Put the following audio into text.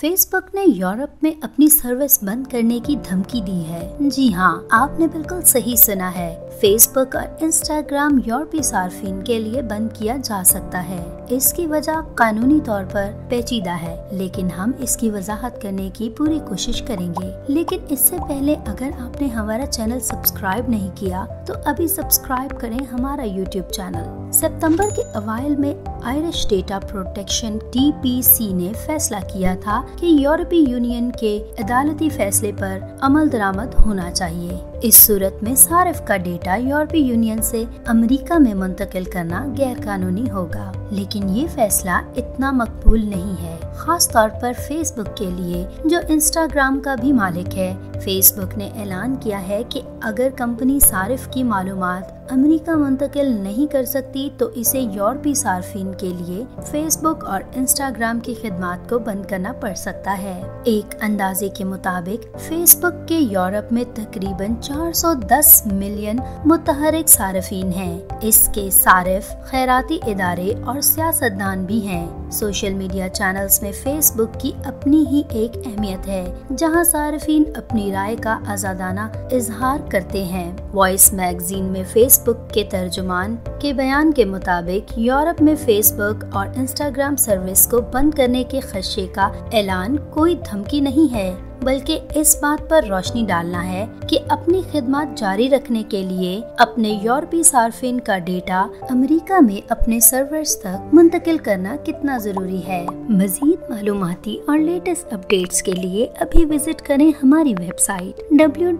Facebook ने Europe में अपनी सर्विस बंद करने की धमकी दी है। जी हाँ आपने बिल्कुल सही सुना है। फेसबुक और इंस्टाग्राम यूरोपीय सार्फिन के लिए बंद किया जा सकता है। इसकी वजह कानूनी तौर पर पेचीदा है, लेकिन हम इसकी वजाहत करने की पूरी कोशिश करेंगे। लेकिन इससे पहले अगर आपने हमारा चैनल सब्सक्राइब नहीं किया तो अभी सब्सक्राइब करें हमारा यूट्यूब चैनल। सितंबर के अवाइल में आयरिश डेटा प्रोटेक्शन टी ने फैसला किया था कि यूरोपीय यूनियन के अदालती फैसले पर अमल दरामद होना चाहिए। इस सूरत में सारिफ का डेटा यूरोपीय यूनियन से अमेरिका में मुंतकिल करना गैर कानूनी होगा। लेकिन ये फैसला इतना मकबूल नहीं है खास तौर पर फेसबुक के लिए, जो इंस्टाग्राम का भी मालिक है। फेसबुक ने ऐलान किया है कि अगर कंपनी सारिफ की मालूमात अमेरिका मुंतकिल नहीं कर सकती तो इसे यूरोपी सार्फिन के लिए फेसबुक और इंस्टाग्राम की खिदमत को बंद करना पड़ सकता है एक अंदाजे के मुताबिक फेसबुक के यूरोप में तकरीबन 410 मिलियन मुतहरिक सार्फिन हैं। इसके सारिफ, खैराती इदारे और सियासतदान भी हैं। सोशल मीडिया चैनल्स में फेसबुक की अपनी ही एक अहमियत है, जहाँ सार्फिन अपनी राय का आजादाना इजहार करते हैं वॉइस मैगजीन में फेसबुक के तर्जुमान के बयान के मुताबिक, यूरोप में फेसबुक और इंस्टाग्राम सर्विस को बंद करने के खदशे का ऐलान कोई धमकी नहीं है, बल्कि इस बात पर रोशनी डालना है कि अपनी खिदमत जारी रखने के लिए अपने यूरोपी सार्फिन का डेटा अमेरिका में अपने सर्वर्स तक मुंतकिल करना कितना ज़रूरी है। मजीद मालूमती और लेटेस्ट अपडेट्स के लिए अभी विज़िट करें हमारी वेबसाइट डब्ल्यू